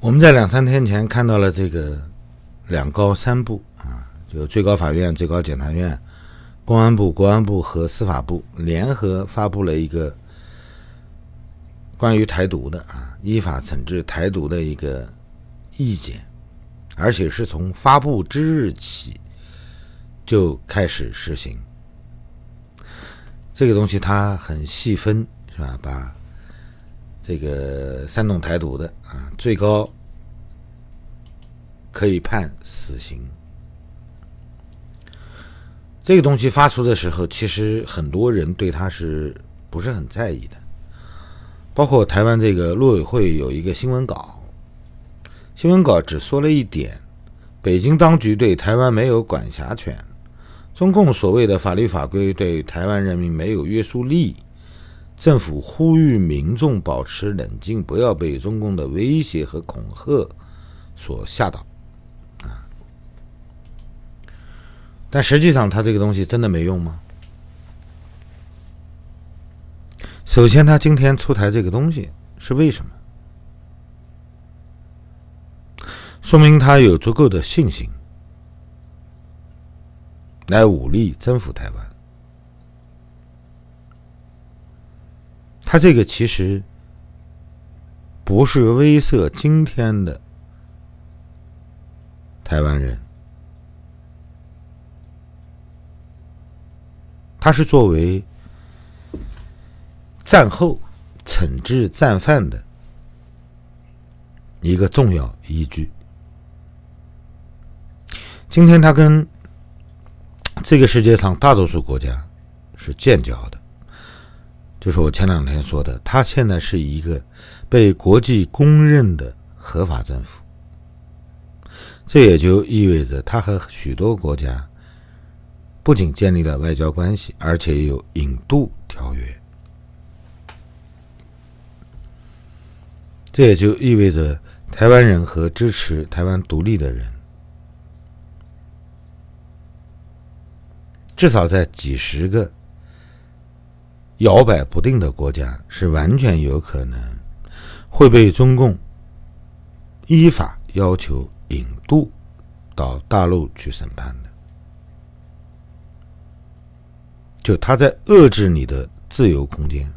我们在两三天前看到了这个两高三部啊，就最高法院、最高检察院、公安部、国安部和司法部联合发布了一个关于台独的啊依法惩治台独的一个意见，而且是从发布之日起就开始实行。这个东西它很细分，是吧？把这个煽动台独的啊，最高可以判死刑。这个东西发出的时候，其实很多人对他是不是很在意的？包括台湾这个陆委会有一个新闻稿，新闻稿只说了一点：北京当局对台湾没有管辖权，中共所谓的法律法规对台湾人民没有约束力。政府呼吁民众保持冷静，不要被中共的威胁和恐吓所吓倒，啊！但实际上，他这个东西真的没用吗？首先，他今天出台这个东西是为什么？说明他有足够的信心来武力征服台湾。他这个其实不是威慑今天的台湾人，他是作为战后惩治战犯的一个重要依据。今天他跟这个世界上大多数国家是建交的。就是我前两天说的，他现在是一个被国际公认的合法政府，这也就意味着他和许多国家不仅建立了外交关系，而且有引渡条约。这也就意味着台湾人和支持台湾独立的人，至少在几十个。摇摆不定的国家是完全有可能会被中共依法要求引渡到大陆去审判的，就他在遏制你的自由空间。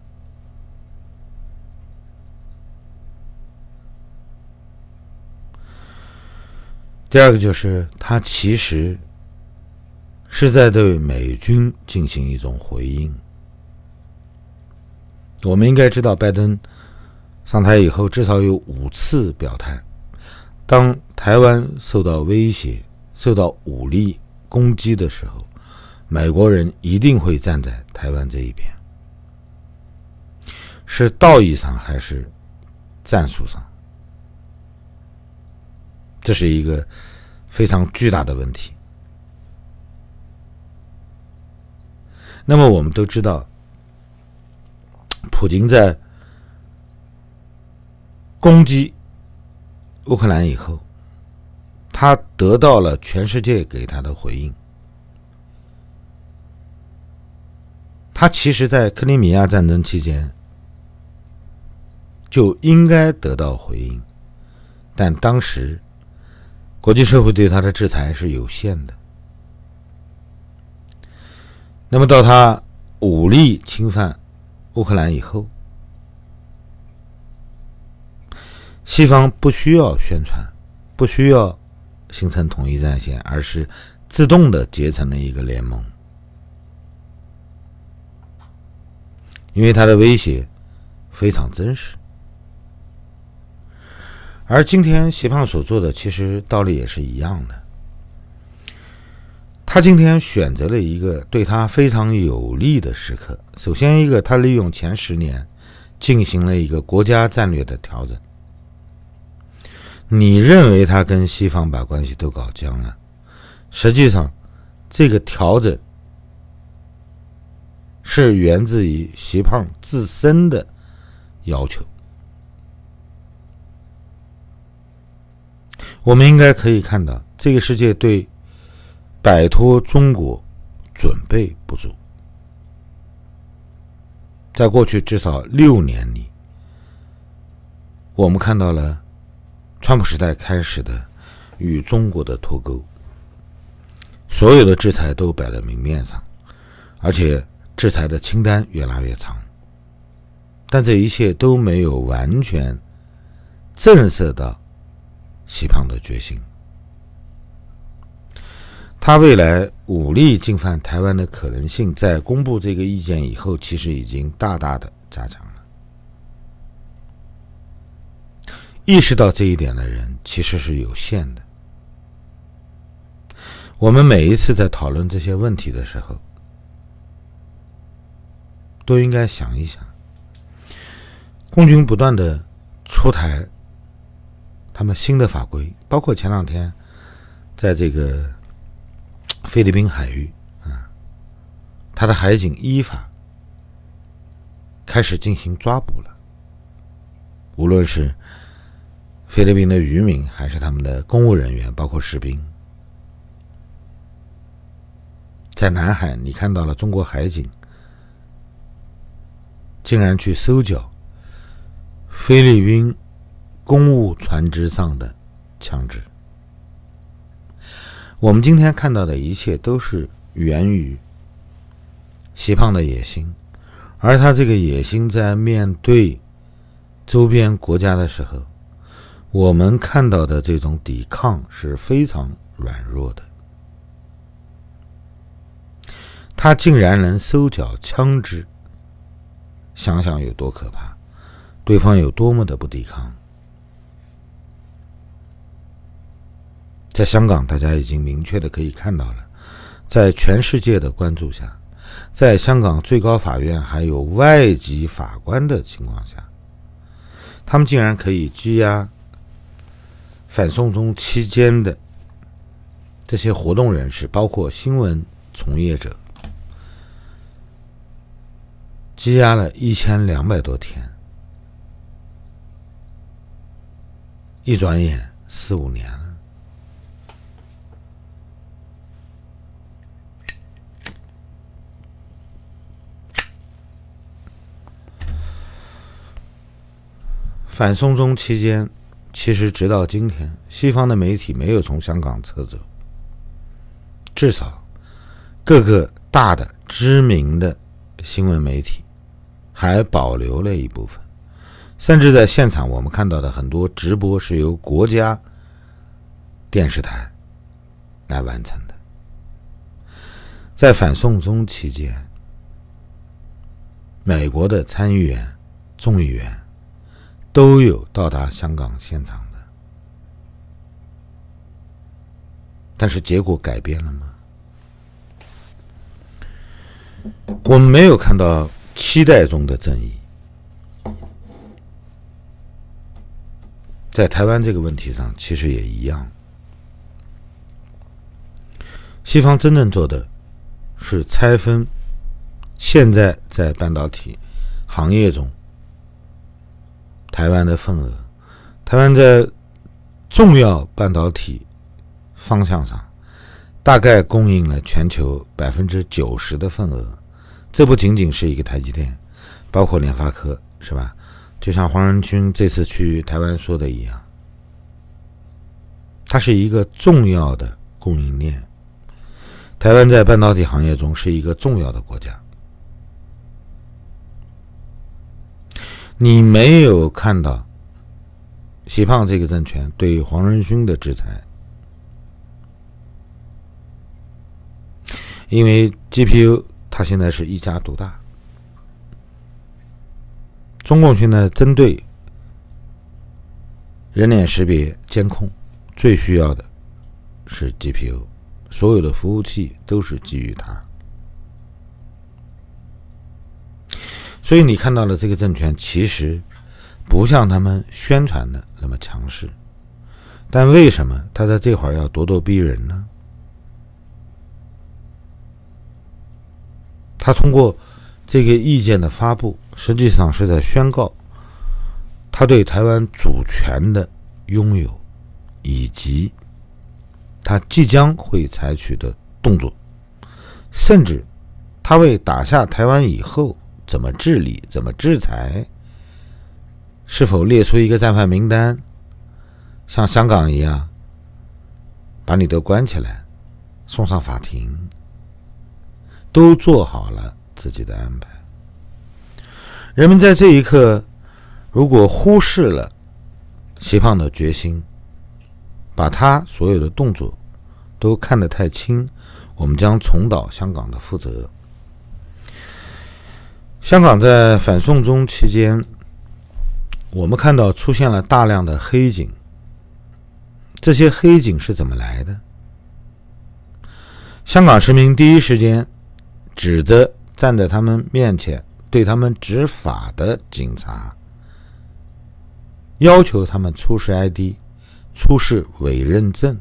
第二个就是他其实是在对美军进行一种回应。我们应该知道，拜登上台以后至少有五次表态：当台湾受到威胁、受到武力攻击的时候，美国人一定会站在台湾这一边。是道义上还是战术上？这是一个非常巨大的问题。那么，我们都知道。普京在攻击乌克兰以后，他得到了全世界给他的回应。他其实，在克里米亚战争期间就应该得到回应，但当时国际社会对他的制裁是有限的。那么，到他武力侵犯。乌克兰以后，西方不需要宣传，不需要形成统一战线，而是自动的结成了一个联盟，因为它的威胁非常真实。而今天习胖所做的，其实道理也是一样的。他今天选择了一个对他非常有利的时刻。首先，一个他利用前十年进行了一个国家战略的调整。你认为他跟西方把关系都搞僵了？实际上，这个调整是源自于习胖自身的要求。我们应该可以看到，这个世界对。摆脱中国准备不足，在过去至少六年里，我们看到了川普时代开始的与中国的脱钩，所有的制裁都摆在明面上，而且制裁的清单越拉越长，但这一切都没有完全震慑到西方的决心。他未来武力进犯台湾的可能性，在公布这个意见以后，其实已经大大的加强了。意识到这一点的人其实是有限的。我们每一次在讨论这些问题的时候，都应该想一想，空军不断的出台他们新的法规，包括前两天在这个。菲律宾海域，啊，他的海警依法开始进行抓捕了。无论是菲律宾的渔民，还是他们的公务人员，包括士兵，在南海，你看到了中国海警竟然去搜缴菲律宾公务船只上的枪支。我们今天看到的一切都是源于西方的野心，而他这个野心在面对周边国家的时候，我们看到的这种抵抗是非常软弱的。他竟然能收缴枪支，想想有多可怕，对方有多么的不抵抗。在香港，大家已经明确的可以看到了，在全世界的关注下，在香港最高法院还有外籍法官的情况下，他们竟然可以拘押反送中期间的这些活动人士，包括新闻从业者，羁押了一千两百多天，一转眼四五年了。反送中期间，其实直到今天，西方的媒体没有从香港撤走。至少，各个大的知名的新闻媒体还保留了一部分。甚至在现场，我们看到的很多直播是由国家电视台来完成的。在反送中期间，美国的参议员、众议员。都有到达香港现场的，但是结果改变了吗？我们没有看到期待中的正义，在台湾这个问题上，其实也一样。西方真正做的是拆分现在在半导体行业中。台湾的份额，台湾在重要半导体方向上，大概供应了全球百分之九十的份额。这不仅仅是一个台积电，包括联发科，是吧？就像黄仁勋这次去台湾说的一样，它是一个重要的供应链。台湾在半导体行业中是一个重要的国家。你没有看到习胖这个政权对黄仁勋的制裁，因为 GPU 它现在是一家独大，中共现在针对人脸识别监控最需要的是 GPU，所有的服务器都是基于它。所以你看到了这个政权其实不像他们宣传的那么强势，但为什么他在这会儿要咄咄逼人呢？他通过这个意见的发布，实际上是在宣告他对台湾主权的拥有，以及他即将会采取的动作，甚至他为打下台湾以后。怎么治理？怎么制裁？是否列出一个战犯名单？像香港一样，把你都关起来，送上法庭，都做好了自己的安排。人们在这一刻，如果忽视了习胖的决心，把他所有的动作都看得太轻，我们将重蹈香港的覆辙。香港在反送中期间，我们看到出现了大量的黑警。这些黑警是怎么来的？香港市民第一时间指责站在他们面前。对他们执法的警察，要求他们出示 ID、出示委任证。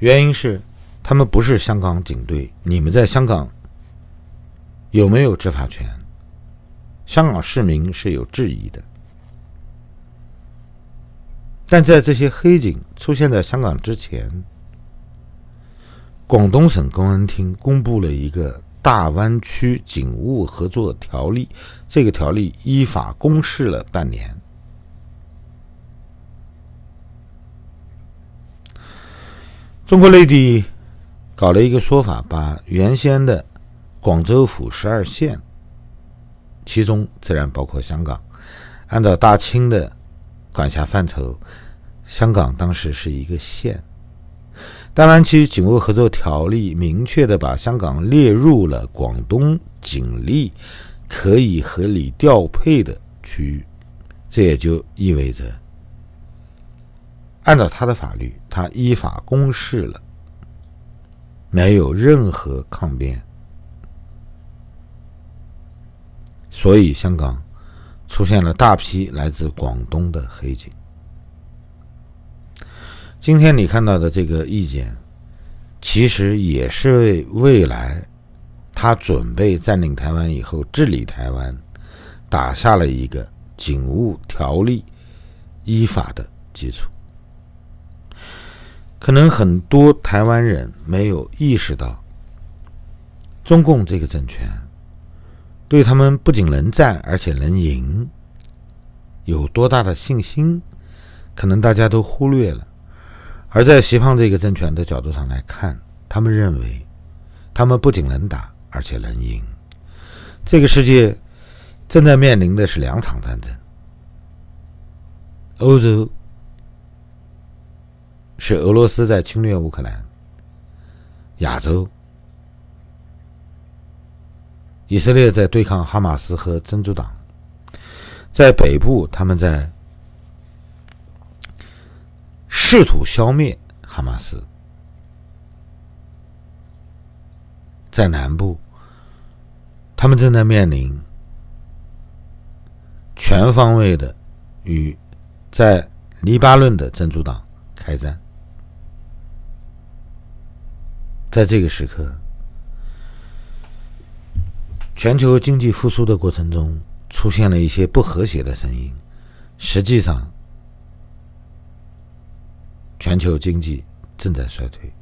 原因是他们不是香港警队，你们在香港有没有执法权？香港市民是有质疑的。但在这些黑警出现在香港之前，广东省公安厅公布了一个大湾区警务合作条例，这个条例依法公示了半年。中国内地搞了一个说法，把原先的广州府十二县，其中自然包括香港，按照大清的管辖范畴，香港当时是一个县。大湾区警务合作条例明确的把香港列入了广东警力可以合理调配的区域，这也就意味着，按照他的法律，他依法公示了，没有任何抗辩，所以香港出现了大批来自广东的黑警。今天你看到的这个意见，其实也是为未来他准备占领台湾以后治理台湾打下了一个警务条例依法的基础。可能很多台湾人没有意识到，中共这个政权对他们不仅能战，而且能赢，有多大的信心，可能大家都忽略了。而在习胖这个政权的角度上来看，他们认为，他们不仅能打，而且能赢。这个世界正在面临的是两场战争：欧洲是俄罗斯在侵略乌克兰，亚洲以色列在对抗哈马斯和真主党，在北部他们在。试图消灭哈马斯，在南部，他们正在面临全方位的与在黎巴嫩的真主党开战。在这个时刻，全球经济复苏的过程中，出现了一些不和谐的声音，实际上。全球经济正在衰退，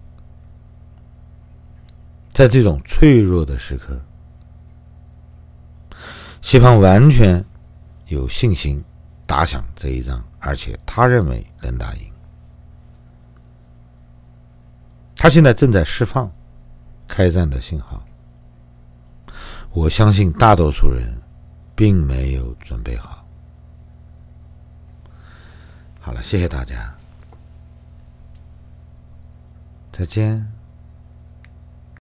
在这种脆弱的时刻，西方完全有信心打响这一仗，而且他认为能打赢。他现在正在释放开战的信号，我相信大多数人并没有准备好。好了，谢谢大家。再见。